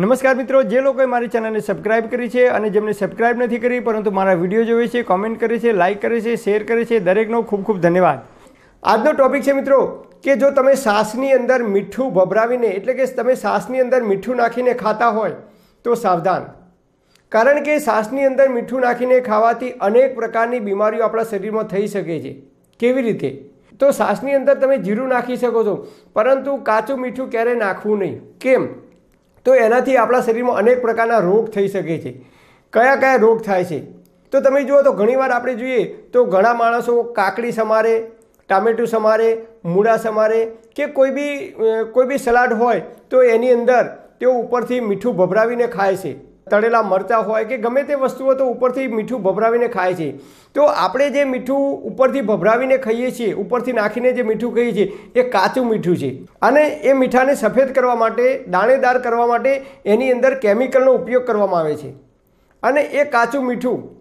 નમસ્કાર મિત્રો, જે લોકોએ મારી ચેનલને સબસ્ક્રાઇબ કરી છે અને જેમને સબસ્ક્રાઇબ નથી કરી, પરંતુ મારા વીડિયો જોવે છે કોમેન્ટ કરે છે લાઇક કરે છે શેર કરે છે, દરેકનો ખૂબ ખૂબ ધન્યવાદ. આજનો ટોપિક છે મિત્રો, કે જો તમે શ્વાસની અંદર મીઠું ભભરાવીને, એટલે કે તમે શ્વાસની અંદર મીઠું નાખીને ખાતા હોય, તો સાવધાન. કારણ કે શ્વાસની અંદર મીઠું નાખીને ખાવાથી અનેક પ્રકારની બીમારીઓ આપણા શરીરમાં થઈ શકે છે. કેવી રીતે? તો શ્વાસની અંદર તમે જીરું નાખી શકો છો, પરંતુ કાચું મીઠું ક્યારેય નાખવું નહીં. કેમ? તો એનાથી આપણા શરીરમાં અનેક પ્રકારના રોગ થઈ શકે છે. કયા કયા રોગ થાય છે? તો તમે જુઓ તો ઘણીવાર આપણે જોઈએ તો ઘણા માણસો કાકડી સમારે, ટામેટું સમારે, મૂળા સમારે કે કોઈ બી કોઈ બી સલાડ હોય તો એની અંદર તેઓ ઉપરથી મીઠું ભભરાવીને ખાય છે. તળેલા મરચાં હોય કે ગમે તે વસ્તુઓ તો ઉપરથી મીઠું ભભરાવીને ખાય છે. તો આપણે જે મીઠું ઉપરથી ભભરાવીને ખાઈએ છીએ, ઉપરથી નાખીને જે મીઠું ખાઈએ છીએ, એ કાચું મીઠું છે. અને એ મીઠાને સફેદ કરવા માટે, દાણેદાર કરવા માટે એની અંદર કેમિકલનો ઉપયોગ કરવામાં આવે છે. અને એ કાચું મીઠું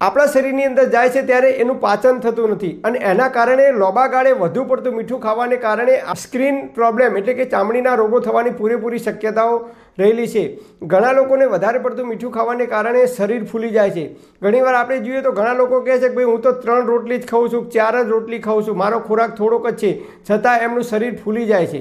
આપણા શરીરની અંદર જાય છે ત્યારે એનું પાચન થતું નથી અને એના કારણે લોબા ગાળે વધુ પડતું મીઠું ખાવાને કારણે સ્ક્રીન પ્રોબ્લેમ એટલે કે ચામડીના રોગો થવાની પૂરેપૂરી શક્યતાઓ રહેલી છે. ઘણા લોકોને વધારે પડતું મીઠું ખાવાને કારણે શરીર ફૂલી જાય છે. ઘણીવાર આપણે જોઈએ તો ઘણા લોકો કહે છે કે ભાઈ હું તો ત્રણ રોટલી જ ખાઉં છું, ચાર જ રોટલી ખાઉં છું, મારો ખોરાક થોડોક જ છે, છતાં એમનું શરીર ફૂલી જાય છે.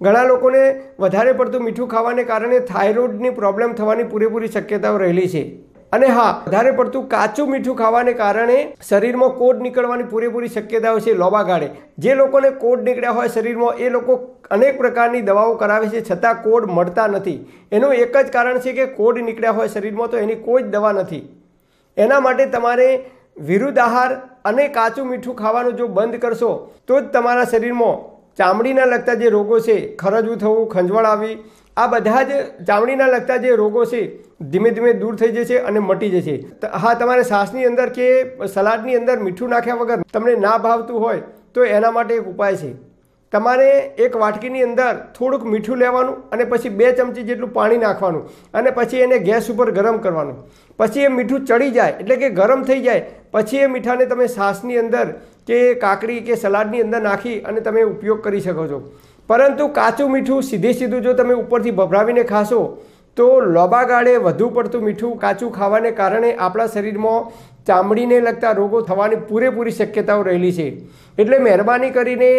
ઘણા લોકોને વધારે પડતું મીઠું ખાવાને કારણે થાઇરોઇડની પ્રોબ્લેમ થવાની પૂરેપૂરી શક્યતાઓ રહેલી છે. અને હા, વધારે પડતું કાચું મીઠું ખાવાને કારણે શરીરમાં કોડ નીકળવાની પૂરેપૂરી શક્યતાઓ છે લોબા ગાળે. જે લોકોને કોડ નીકળ્યા હોય શરીરમાં, એ લોકો અનેક પ્રકારની દવાઓ કરાવે છે, છતાં કોડ મળતા નથી. એનું એક જ કારણ છે કે કોડ નીકળ્યા હોય શરીરમાં, તો એની કોઈ જ દવા નથી. એના માટે તમારે વિરુદ્ધ આહાર અને કાચું મીઠું ખાવાનું જો બંધ કરશો, તો જ તમારા શરીરમાં ચામડીના લગતા જે રોગો છે ખરજવું થવું ખંજવાળ આવી, આ બધા જ ચામડીના લગતા જે રોગો છે, ધીમે ધીમે દૂર થઈ જશે અને મટી જશે. હા, તમારે શ્વાસની અંદર કે સલાડની અંદર મીઠું નાખ્યા વગર તમને ના ભાવતું હોય, તો એના માટે એક ઉપાય છે. તમારે એક વાટકીની અંદર થોડુંક મીઠું લેવાનું અને પછી બે ચમચી જેટલું પાણી નાખવાનું અને પછી એને ગેસ ઉપર ગરમ કરવાનું. પછી એ મીઠું ચડી જાય, એટલે કે ગરમ થઈ જાય, પછી એ મીઠાને તમે શ્વાસની અંદર કે કાકડી કે સલાડની અંદર નાખી અને તમે ઉપયોગ કરી શકો છો. પરંતુ કાચું મીઠું સીધે સીધું જો તમે ઉપરથી ભભરાવીને ખાશો, તો લોબા ગાળે વધુ પડતું મીઠું કાચું ખાવાને કારણે આપણા શરીરમાં ચામડીને લગતા રોગો થવાની પૂરેપૂરી શક્યતાઓ રહેલી છે. એટલે મહેરબાની કરીને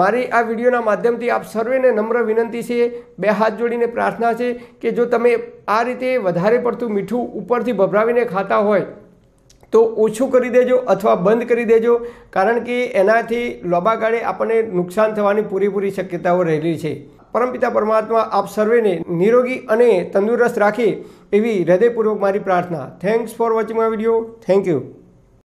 મારી આ વિડીયોના માધ્યમથી આપ સર્વેને નમ્ર વિનંતી છે, બે હાથ જોડીને પ્રાર્થના છે કે જો તમે આ રીતે વધારે પડતું મીઠું ઉપરથી ભભરાવીને ખાતા હોય તો ઓછું કરી દેજો અથવા બંધ કરી દેજો, કારણ કે એનાથી લોબા ગાળે આપણને નુકસાન થવાની પૂરેપૂરી શક્યતાઓ રહેલી છે. પરમપિતા પરમાત્મા આપ સર્વેને નિરોગી અને તંદુરસ્ત રાખે એવી હૃદયપૂર્વક મારી પ્રાર્થના. Thanks for watching my video thank you